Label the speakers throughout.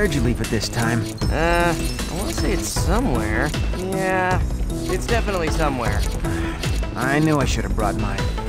Speaker 1: Where'd you leave it this time?
Speaker 2: Uh, I want to say it's somewhere. Yeah, it's definitely somewhere.
Speaker 1: I knew I should have brought mine.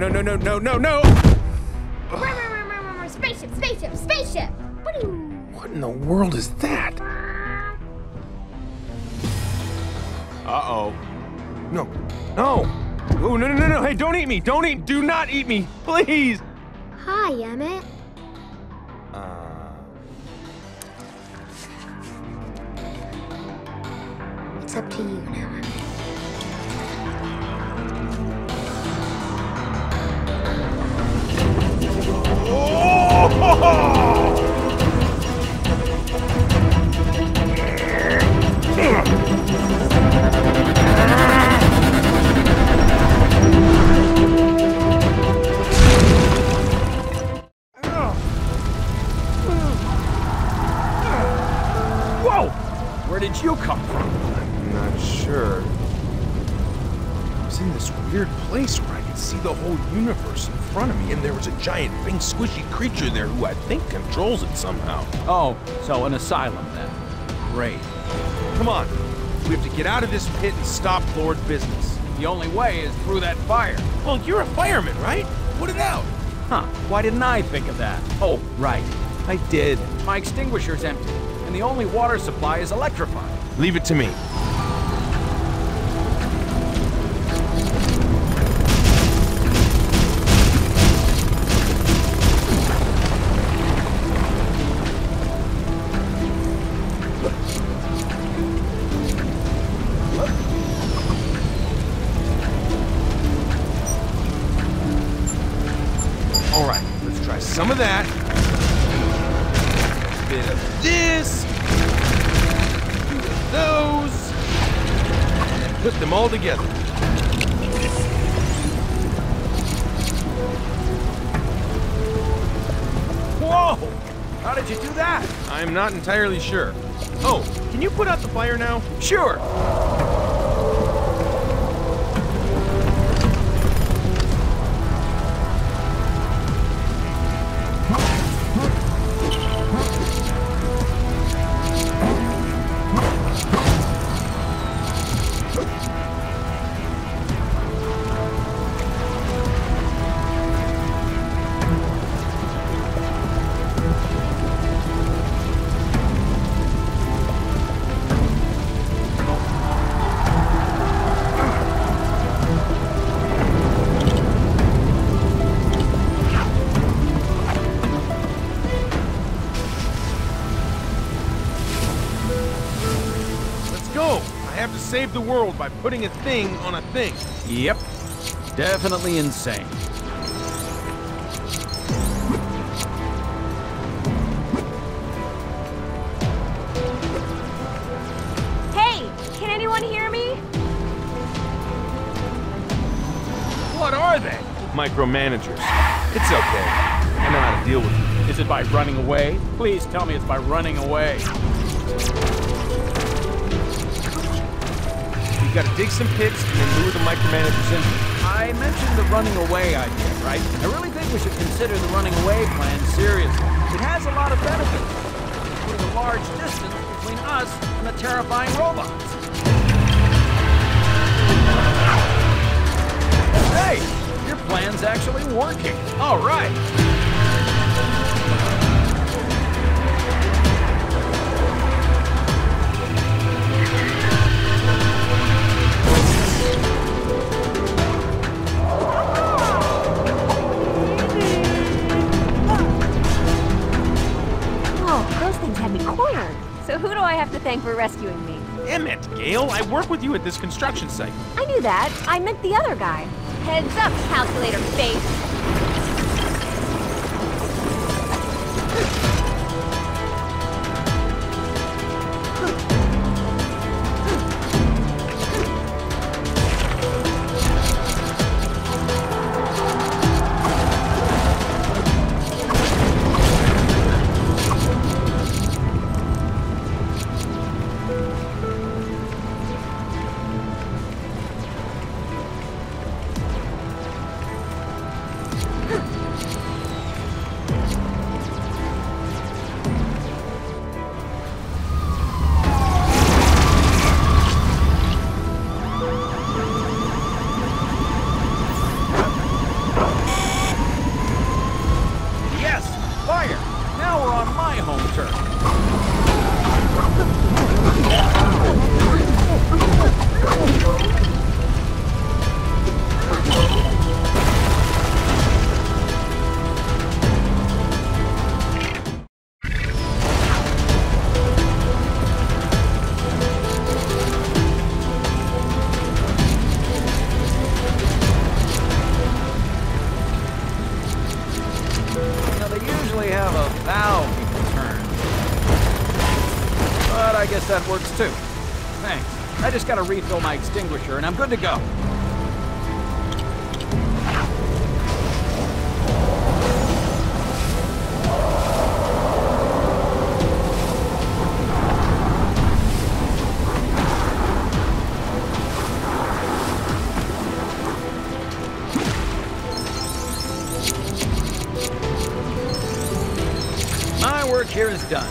Speaker 3: No, no, no, no, no, no!
Speaker 4: Spaceship, spaceship, spaceship!
Speaker 3: What in the world is that? Uh-oh. No. No! Oh, no, no, no, no! Hey, don't eat me! Don't eat! Do not eat me! Please!
Speaker 4: Hi, Emmet.
Speaker 3: Uh...
Speaker 4: It's up to you now, Emmet.
Speaker 1: Place where did you come from?
Speaker 3: Not sure. I could see the whole universe in front of me, and there was a giant, pink, squishy creature there who I think controls it somehow.
Speaker 5: Oh, so an asylum then. Great.
Speaker 3: Come on. We have to get out of this pit and stop Lord Business.
Speaker 5: The only way is through that fire.
Speaker 3: Well, you're a fireman, right? Put it out.
Speaker 5: Huh, why didn't I think of that? Oh, right.
Speaker 3: I did.
Speaker 5: My extinguisher's empty, and the only water supply is electrified.
Speaker 3: Leave it to me. Bit of this. Those. And put them all together.
Speaker 5: Whoa! How did you do that?
Speaker 3: I'm not entirely sure. Oh, can you put out the fire now?
Speaker 5: Sure.
Speaker 3: Save the world by putting a thing on a thing.
Speaker 5: Yep. Definitely insane.
Speaker 6: Hey, can anyone hear me?
Speaker 5: What are they?
Speaker 3: Micromanagers. It's okay. I know how to deal with them.
Speaker 5: Is it by running away? Please tell me it's by running away.
Speaker 3: You gotta dig some pits and then lure the micromanagers in.
Speaker 5: I mentioned the running away idea, right? I really think we should consider the running away plan seriously. It has a lot of benefits, putting a large distance between us and the terrifying robots. Hey, your plan's actually working. All right.
Speaker 6: Emmet, I
Speaker 3: work with you at this construction site.
Speaker 6: I knew that. I meant the other guy. Heads up, calculator face.
Speaker 5: Just gotta refill my extinguisher and I'm good to go. My work here is done.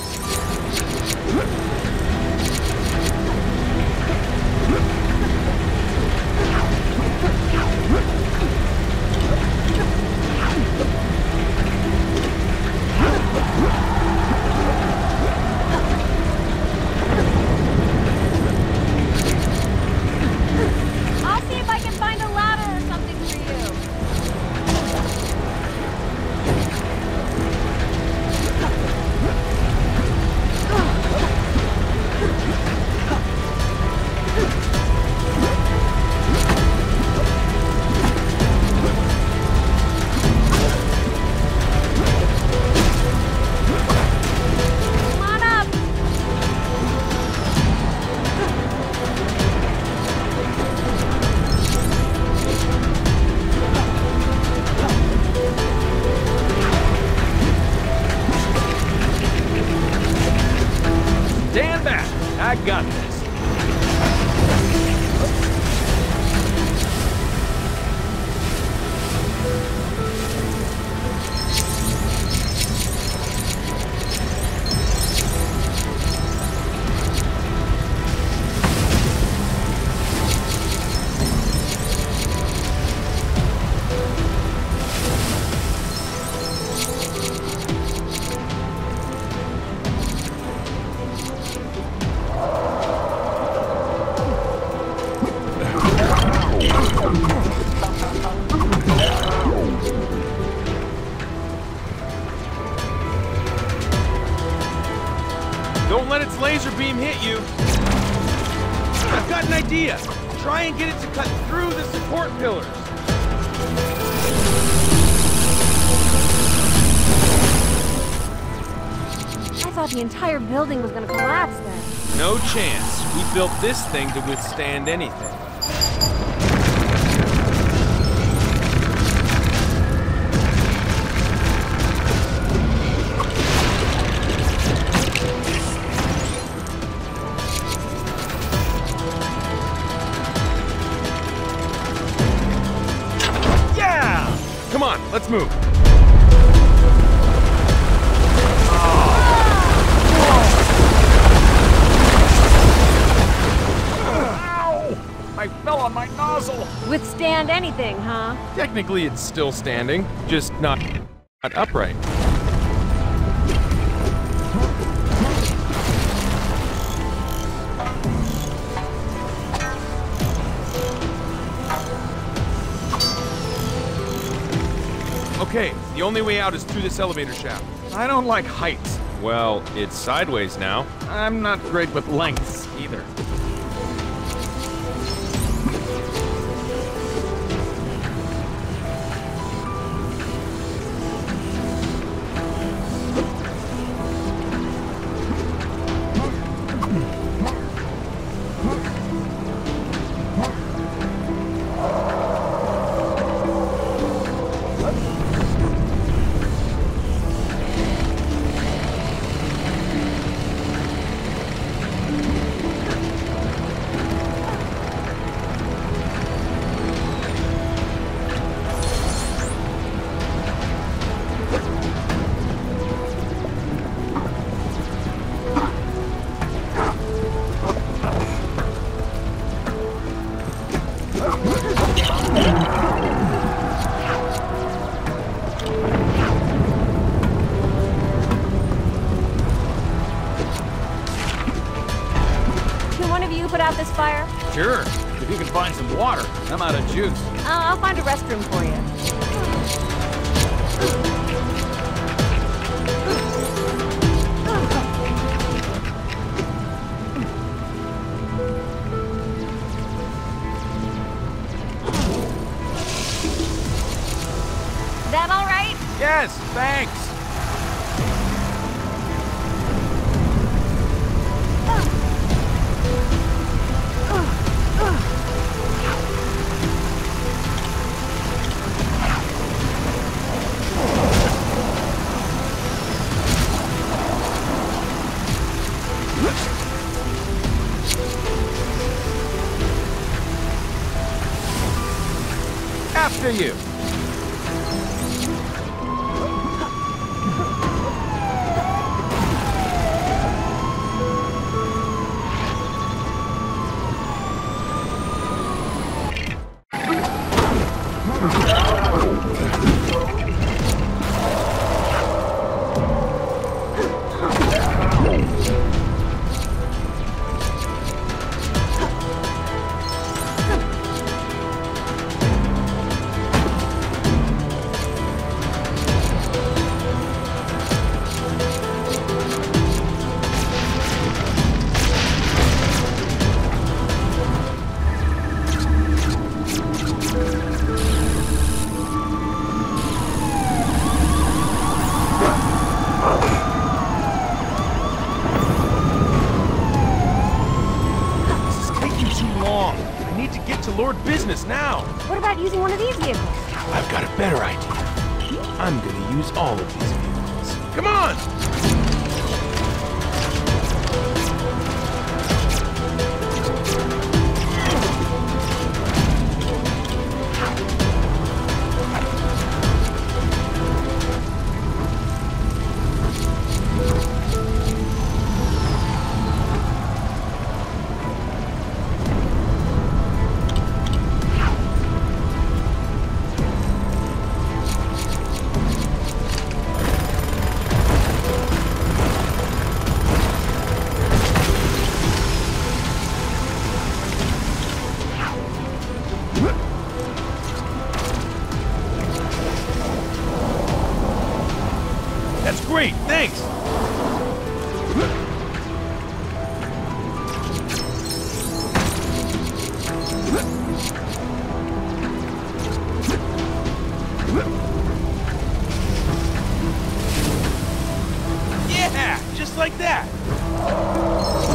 Speaker 6: Building was gonna collapse then.
Speaker 3: No chance. We built this thing to withstand anything. Yeah! Come on, let's move.
Speaker 6: Withstand anything, huh?
Speaker 3: Technically, it's still standing, just not, not upright. Okay, the only way out is through this elevator shaft.
Speaker 5: I don't like heights.
Speaker 3: Well, it's sideways now.
Speaker 5: I'm not great with lengths After you.
Speaker 3: Like that.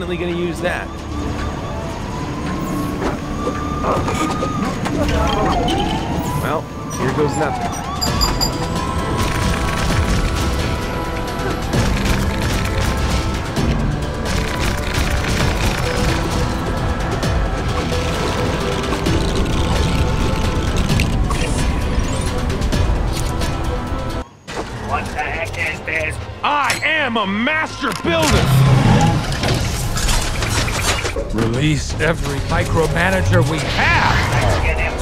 Speaker 3: Definitely gonna use that. Well, here goes nothing.
Speaker 7: What the heck is this?
Speaker 3: I am a master builder!
Speaker 1: Release every micromanager we have!